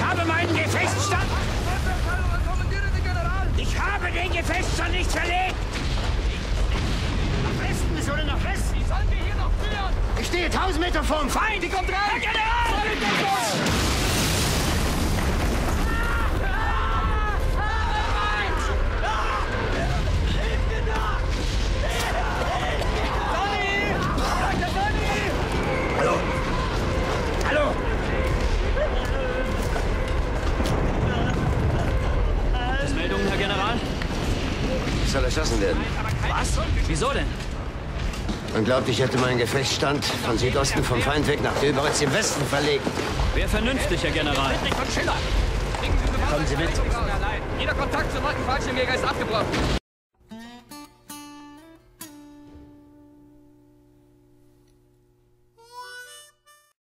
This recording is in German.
Ich habe meinen Gefechtsstand... Ich habe den Gefechtsstand nicht verlegt! Nach Westen, wir sollen nach Westen! Wie sollen wir hier noch führen? Ich stehe 1000 Meter vorm Feind! Die kommt rein! Soll erschossen werden. Was? Wieso denn? Man glaubt, ich hätte meinen Gefechtsstand von Südosten vom Feind weg nach Döberitz im Westen verlegt. Wer vernünftig, Herr General? Kommen Sie mit. Jeder Kontakt zum Rückenfallschirmjäger ist abgebrochen.